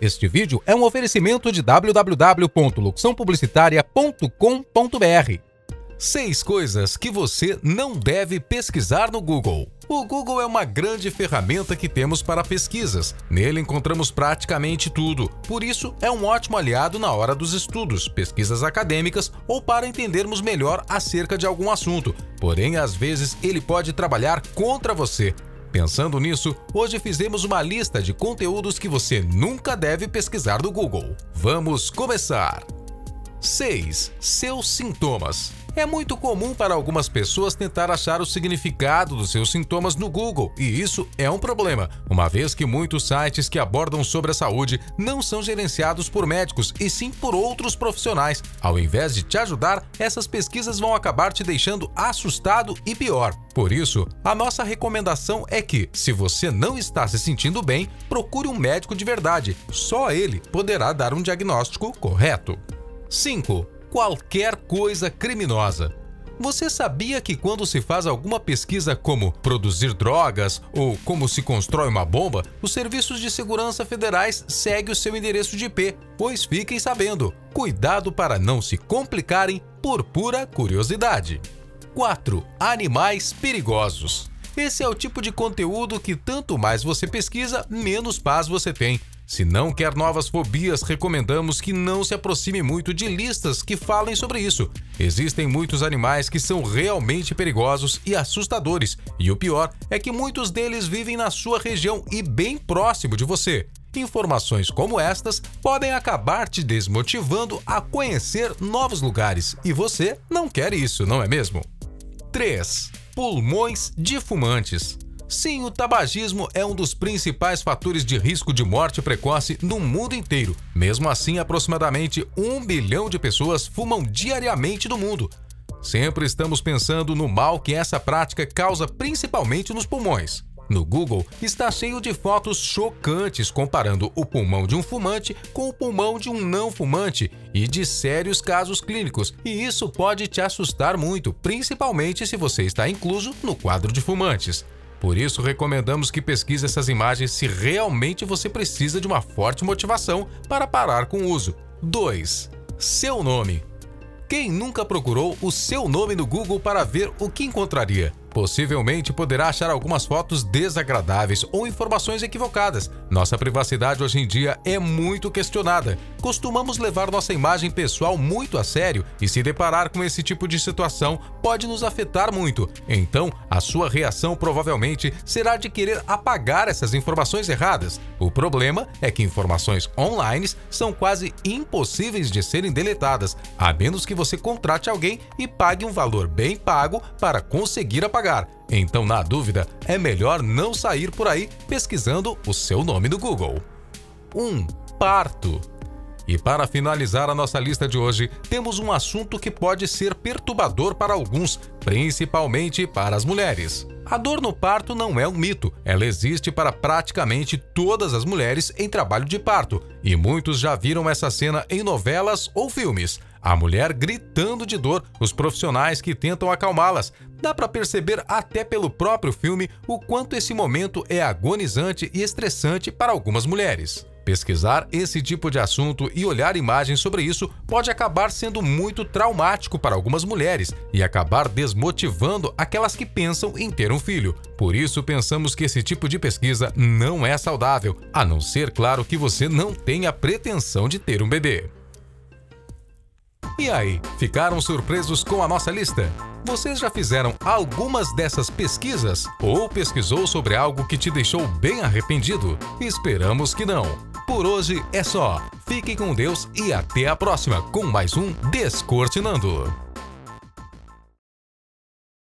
Este vídeo é um oferecimento de www.locuçãopublicitaria.com.br. Seis coisas que você não deve pesquisar no Google. O Google é uma grande ferramenta que temos para pesquisas. Nele encontramos praticamente tudo, por isso é um ótimo aliado na hora dos estudos, pesquisas acadêmicas ou para entendermos melhor acerca de algum assunto. Porém, às vezes ele pode trabalhar contra você. Pensando nisso, hoje fizemos uma lista de conteúdos que você nunca deve pesquisar no Google. Vamos começar! 6. Seus sintomas. É muito comum para algumas pessoas tentar achar o significado dos seus sintomas no Google, e isso é um problema, uma vez que muitos sites que abordam sobre a saúde não são gerenciados por médicos e sim por outros profissionais. Ao invés de te ajudar, essas pesquisas vão acabar te deixando assustado e pior. Por isso, a nossa recomendação é que, se você não está se sentindo bem, procure um médico de verdade. Só ele poderá dar um diagnóstico correto. 5. Qualquer coisa criminosa. Você sabia que quando se faz alguma pesquisa como produzir drogas ou como se constrói uma bomba, os serviços de segurança federais seguem o seu endereço de IP? Pois fiquem sabendo, cuidado para não se complicarem por pura curiosidade. 4. Animais perigosos. Esse é o tipo de conteúdo que tanto mais você pesquisa, menos paz você tem. Se não quer novas fobias, recomendamos que não se aproxime muito de listas que falem sobre isso. Existem muitos animais que são realmente perigosos e assustadores, e o pior é que muitos deles vivem na sua região e bem próximo de você. Informações como estas podem acabar te desmotivando a conhecer novos lugares, e você não quer isso, não é mesmo? 3. Pulmões de fumantes. Sim, o tabagismo é um dos principais fatores de risco de morte precoce no mundo inteiro. Mesmo assim, aproximadamente um bilhão de pessoas fumam diariamente no mundo. Sempre estamos pensando no mal que essa prática causa principalmente nos pulmões. No Google está cheio de fotos chocantes comparando o pulmão de um fumante com o pulmão de um não fumante e de sérios casos clínicos, e isso pode te assustar muito, principalmente se você está incluso no quadro de fumantes. Por isso, recomendamos que pesquise essas imagens se realmente você precisa de uma forte motivação para parar com o uso. 2. Seu nome. Quem nunca procurou o seu nome no Google para ver o que encontraria? Possivelmente poderá achar algumas fotos desagradáveis ou informações equivocadas. Nossa privacidade hoje em dia é muito questionada. Costumamos levar nossa imagem pessoal muito a sério e se deparar com esse tipo de situação pode nos afetar muito. Então, a sua reação provavelmente será de querer apagar essas informações erradas. O problema é que informações online são quase impossíveis de serem deletadas, a menos que você contrate alguém e pague um valor bem pago para conseguir apagar pagar. Então, na dúvida, é melhor não sair por aí pesquisando o seu nome no Google. 1. Um, parto. E para finalizar a nossa lista de hoje, temos um assunto que pode ser perturbador para alguns, principalmente para as mulheres. A dor no parto não é um mito, ela existe para praticamente todas as mulheres em trabalho de parto, e muitos já viram essa cena em novelas ou filmes. A mulher gritando de dor, os profissionais que tentam acalmá-las. Dá para perceber até pelo próprio filme o quanto esse momento é agonizante e estressante para algumas mulheres. Pesquisar esse tipo de assunto e olhar imagens sobre isso pode acabar sendo muito traumático para algumas mulheres e acabar desmotivando aquelas que pensam em ter um filho. Por isso, pensamos que esse tipo de pesquisa não é saudável, a não ser, claro, que você não tenha pretensão de ter um bebê. E aí, ficaram surpresos com a nossa lista? Vocês já fizeram algumas dessas pesquisas? Ou pesquisou sobre algo que te deixou bem arrependido? Esperamos que não. Por hoje é só. Fiquem com Deus e até a próxima com mais um Descortinando.